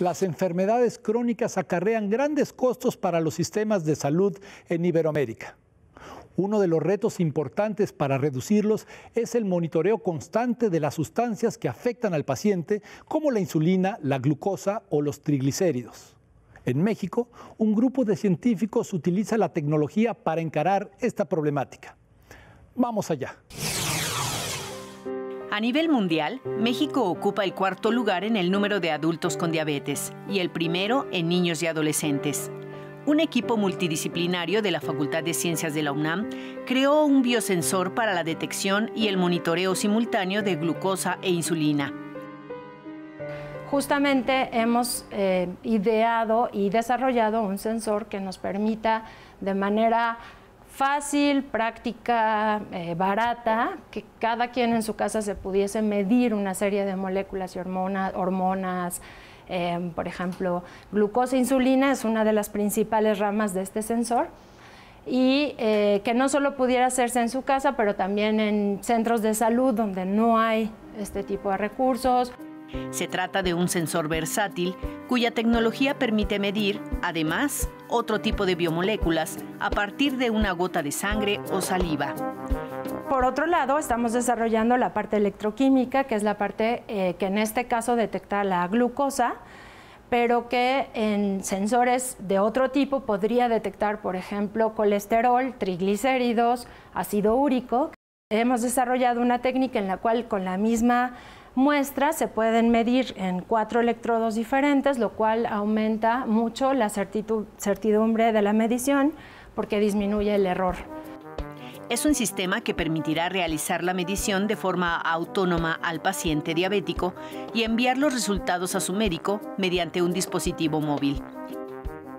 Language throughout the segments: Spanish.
Las enfermedades crónicas acarrean grandes costos para los sistemas de salud en Iberoamérica. Uno de los retos importantes para reducirlos es el monitoreo constante de las sustancias que afectan al paciente, como la insulina, la glucosa o los triglicéridos. En México, un grupo de científicos utiliza la tecnología para encarar esta problemática. Vamos allá. A nivel mundial, México ocupa el cuarto lugar en el número de adultos con diabetes y el primero en niños y adolescentes. Un equipo multidisciplinario de la Facultad de Ciencias de la UNAM creó un biosensor para la detección y el monitoreo simultáneo de glucosa e insulina. Justamente hemos eh, ideado y desarrollado un sensor que nos permita de manera fácil, práctica, eh, barata, que cada quien en su casa se pudiese medir una serie de moléculas y hormonas, em, por ejemplo, glucosa e insulina es una de las principales ramas de este sensor y eh, que no solo pudiera hacerse en su casa, pero también en centros de salud donde no hay este tipo de recursos. Se trata de un sensor versátil cuya tecnología permite medir, además, otro tipo de biomoléculas a partir de una gota de sangre o saliva. Por otro lado, estamos desarrollando la parte electroquímica, que es la parte eh, que en este caso detecta la glucosa, pero que en sensores de otro tipo podría detectar, por ejemplo, colesterol, triglicéridos, ácido úrico. Hemos desarrollado una técnica en la cual con la misma muestras se pueden medir en cuatro electrodos diferentes, lo cual aumenta mucho la certidumbre de la medición porque disminuye el error. Es un sistema que permitirá realizar la medición de forma autónoma al paciente diabético y enviar los resultados a su médico mediante un dispositivo móvil.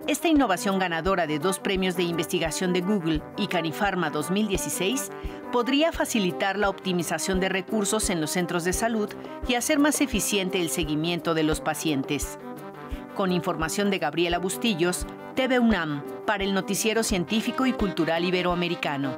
Esta innovación ganadora de dos premios de investigación de Google y Canifarma 2016 podría facilitar la optimización de recursos en los centros de salud y hacer más eficiente el seguimiento de los pacientes. Con información de Gabriela Bustillos, TV UNAM, para el Noticiero Científico y Cultural Iberoamericano.